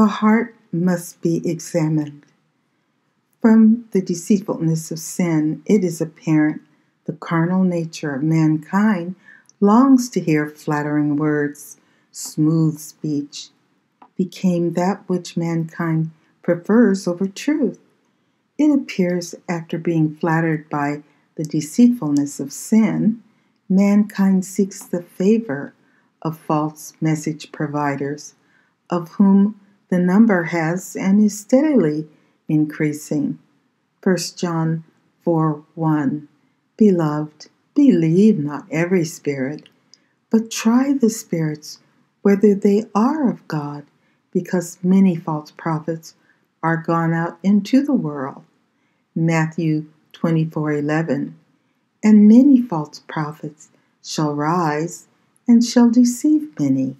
The heart must be examined. From the deceitfulness of sin, it is apparent the carnal nature of mankind longs to hear flattering words, smooth speech, became that which mankind prefers over truth. It appears after being flattered by the deceitfulness of sin, mankind seeks the favor of false message providers, of whom the number has and is steadily increasing. 1 John 4 1 Beloved, believe not every spirit, but try the spirits whether they are of God, because many false prophets are gone out into the world. Matthew 24:11 And many false prophets shall rise and shall deceive many.